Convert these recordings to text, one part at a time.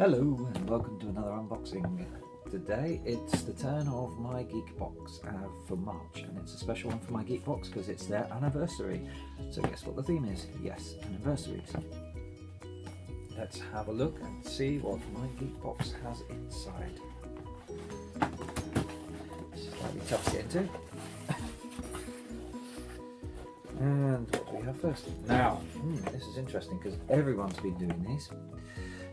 Hello and welcome to another unboxing. Today it's the turn of my Geek Box uh, for March and it's a special one for my Geek Box because it's their anniversary. So guess what the theme is? Yes, anniversaries. Let's have a look and see what my Geek Box has inside. Slightly tough to get into. and what do we have first? Now, hmm, this is interesting because everyone's been doing these.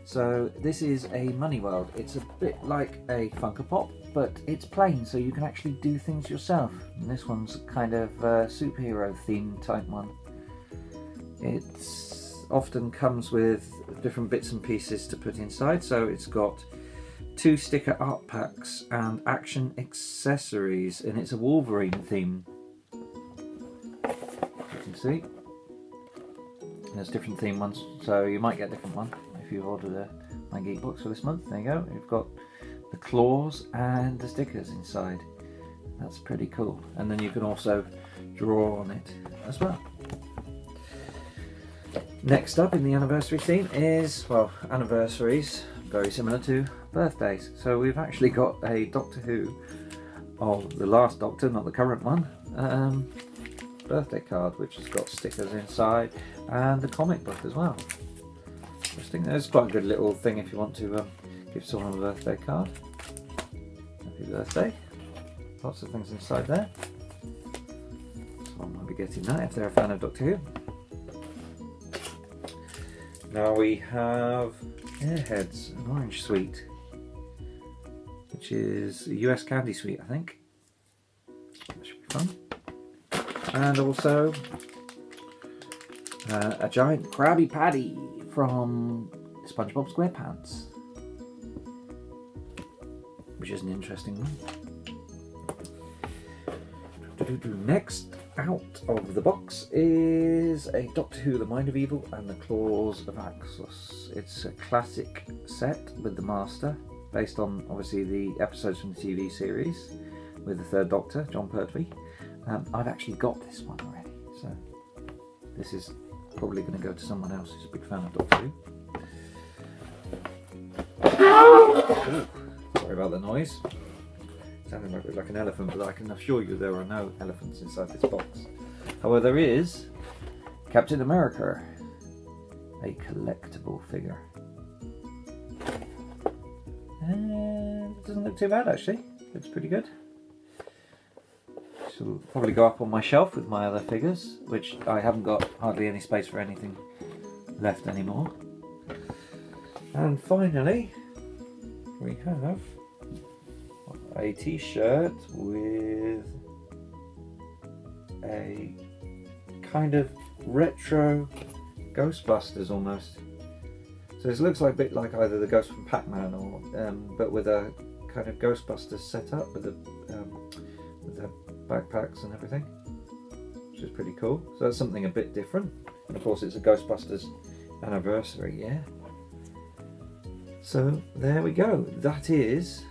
So this is a Munny World. It's a bit like a Funko Pop, but it's plain, so you can actually do things yourself. And this one's kind of superhero theme type one. It often comes with different bits and pieces to put inside. So it's got two sticker art packs and action accessories, and it's a Wolverine theme. You can see. There's different theme ones, so you might get a different one if you've ordered My Geek Box for this month. There you go. You've got the claws and the stickers inside. That's pretty cool. And then you can also draw on it as well. Next up in the anniversary theme is, well, anniversaries, very similar to birthdays. So we've actually got a Doctor Who, of the last Doctor, not the current one, um, birthday card, which has got stickers inside and the comic book as well interesting. There's quite a good little thing if you want to um, give someone a birthday card. Happy birthday. Lots of things inside there. Someone might be getting that if they're a fan of Doctor Who. Now we have Airheads, an orange sweet, which is a US candy sweet, I think. That should be fun. And also uh, a giant Krabby Patty from SpongeBob SquarePants, which is an interesting one. Next out of the box is a Doctor Who The Mind of Evil and the Claws of Axos. It's a classic set with the Master, based on obviously the episodes from the TV series with the third Doctor, Jon Pertwee. Um, I've actually got this one already, so this is probably going to go to someone else who's a big fan of Doctor Who. sorry about the noise. Sounding like, like an elephant, but I can assure you there are no elephants inside this box. However, there is Captain America, a collectible figure. And it doesn't look too bad actually. Looks pretty good will probably go up on my shelf with my other figures, which I haven't got hardly any space for anything left anymore. And finally, we have a t-shirt with a kind of retro Ghostbusters almost. So this looks like a bit like either the Ghost from Pac-Man or, um, but with a kind of Ghostbusters setup with a um, with the backpacks and everything, which is pretty cool. So that's something a bit different. And of course, it's a Ghostbusters anniversary, yeah. So there we go. That is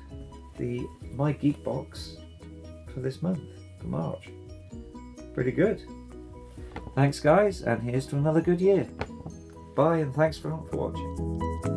the My Geek Box for this month, for March. Pretty good. Thanks, guys, and here's to another good year. Bye, and thanks for, for watching.